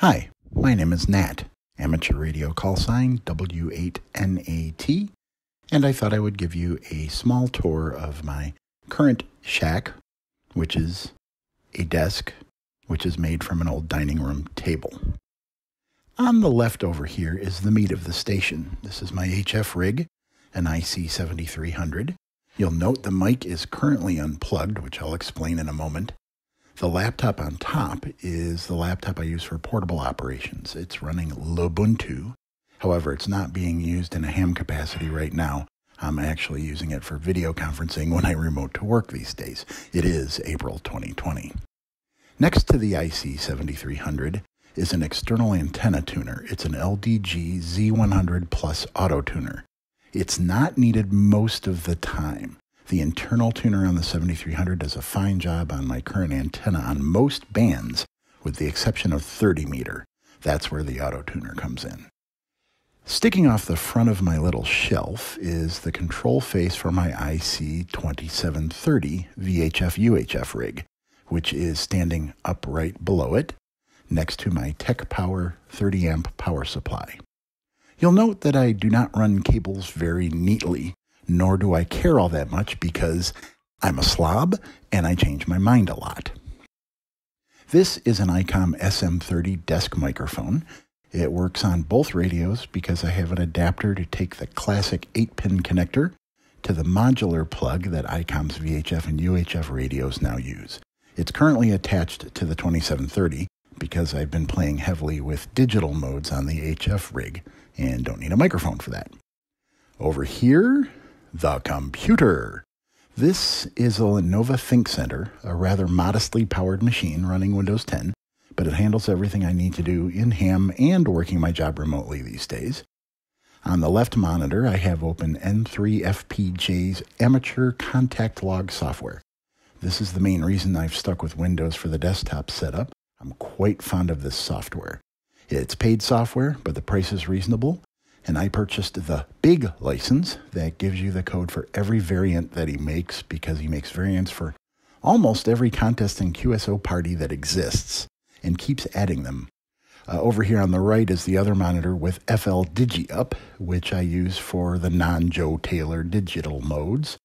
Hi, my name is Nat, amateur radio call sign W8NAT, and I thought I would give you a small tour of my current shack, which is a desk which is made from an old dining room table. On the left over here is the meat of the station. This is my HF rig, an IC7300. You'll note the mic is currently unplugged, which I'll explain in a moment. The laptop on top is the laptop I use for portable operations. It's running Lubuntu. However, it's not being used in a ham capacity right now. I'm actually using it for video conferencing when I remote to work these days. It is April 2020. Next to the IC7300 is an external antenna tuner. It's an LDG Z100 Plus auto tuner. It's not needed most of the time. The internal tuner on the 7300 does a fine job on my current antenna on most bands, with the exception of 30 meter. That's where the auto tuner comes in. Sticking off the front of my little shelf is the control face for my IC2730 VHF UHF rig, which is standing upright below it, next to my TekPower 30 amp power supply. You'll note that I do not run cables very neatly nor do I care all that much because I'm a slob and I change my mind a lot. This is an ICOM SM30 desk microphone. It works on both radios because I have an adapter to take the classic 8 pin connector to the modular plug that ICOM's VHF and UHF radios now use. It's currently attached to the 2730 because I've been playing heavily with digital modes on the HF rig and don't need a microphone for that. Over here, the computer. This is a Lenovo ThinkCentre, a rather modestly powered machine running Windows 10, but it handles everything I need to do in ham and working my job remotely these days. On the left monitor, I have open N3FJP's amateur contact log software. This is the main reason I've stuck with Windows for the desktop setup. I'm quite fond of this software. It's paid software, but the price is reasonable, and I purchased the big license that gives you the code for every variant that he makes because he makes variants for almost every contest and QSO party that exists and keeps adding them. Uh, over here on the right is the other monitor with FLdigi up, which I use for the non Joe Taylor digital modes.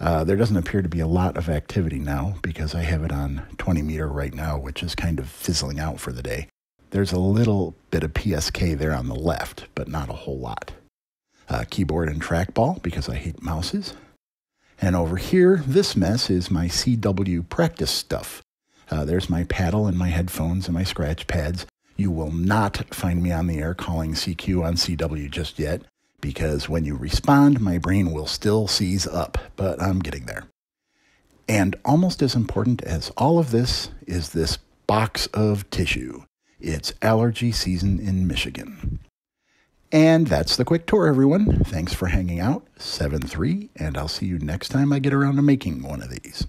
Uh, there doesn't appear to be a lot of activity now because I have it on 20 meter right now, which is kind of fizzling out for the day. There's a little bit of PSK there on the left, but not a whole lot. Uh, keyboard and trackball because I hate mouses. And over here, this mess is my CW practice stuff. Uh, there's my paddle and my headphones and my scratch pads. You will not find me on the air calling CQ on CW just yet because when you respond, my brain will still seize up, but I'm getting there. And almost as important as all of this is this box of tissue. It's allergy season in Michigan. And that's the quick tour, everyone. Thanks for hanging out. 7 3, and I'll see you next time I get around to making one of these.